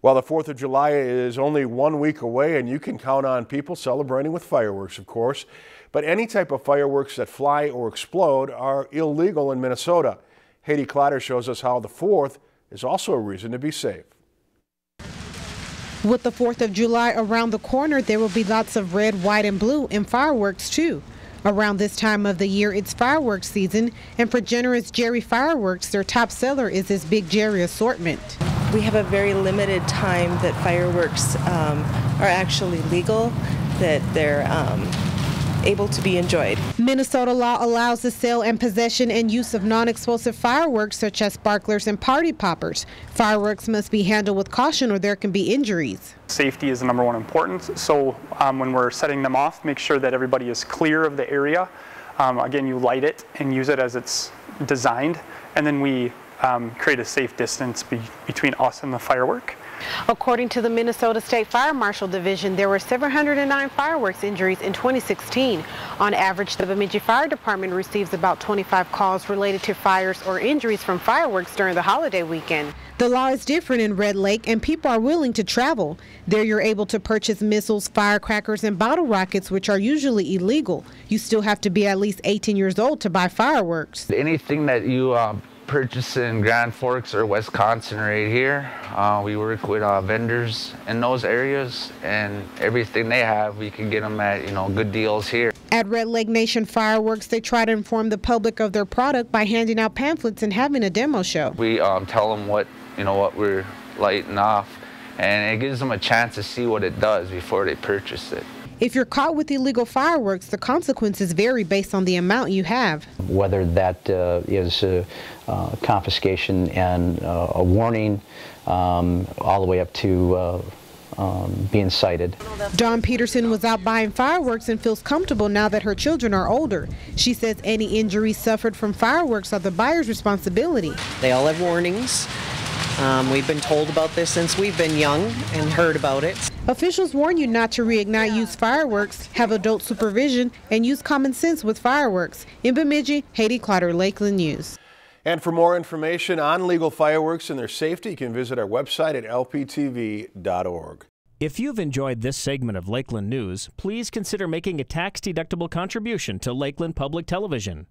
Well, the 4th of July is only one week away, and you can count on people celebrating with fireworks, of course. But any type of fireworks that fly or explode are illegal in Minnesota. Haiti Clatter shows us how the 4th is also a reason to be safe. With the 4th of July around the corner, there will be lots of red, white, and blue and fireworks too. Around this time of the year, it's fireworks season, and for generous Jerry Fireworks, their top seller is this Big Jerry assortment. We have a very limited time that fireworks um, are actually legal, that they're um, able to be enjoyed. Minnesota law allows the sale and possession and use of non-explosive fireworks such as sparklers and party poppers. Fireworks must be handled with caution or there can be injuries. Safety is the number one importance, so um, when we're setting them off, make sure that everybody is clear of the area. Um, again, you light it and use it as it's designed, and then we um, create a safe distance be between us and the firework. According to the Minnesota State Fire Marshal Division, there were 709 fireworks injuries in 2016. On average, the Bemidji Fire Department receives about 25 calls related to fires or injuries from fireworks during the holiday weekend. The law is different in Red Lake and people are willing to travel. There you're able to purchase missiles, firecrackers, and bottle rockets, which are usually illegal. You still have to be at least 18 years old to buy fireworks. Anything that you uh, purchase in Grand Forks or Wisconsin right here. Uh, we work with uh, vendors in those areas and everything they have, we can get them at, you know, good deals here. At Red Lake Nation Fireworks, they try to inform the public of their product by handing out pamphlets and having a demo show. We um, tell them what, you know, what we're lighting off and it gives them a chance to see what it does before they purchase it. If you're caught with illegal fireworks, the consequences vary based on the amount you have. Whether that uh, is uh, uh, confiscation and uh, a warning, um, all the way up to uh, um, being cited. Dawn Peterson was out buying fireworks and feels comfortable now that her children are older. She says any injuries suffered from fireworks are the buyer's responsibility. They all have warnings. Um, we've been told about this since we've been young and heard about it. Officials warn you not to reignite used fireworks, have adult supervision, and use common sense with fireworks. In Bemidji, Haiti Clotter, Lakeland News. And for more information on legal fireworks and their safety, you can visit our website at lptv.org. If you've enjoyed this segment of Lakeland News, please consider making a tax-deductible contribution to Lakeland Public Television.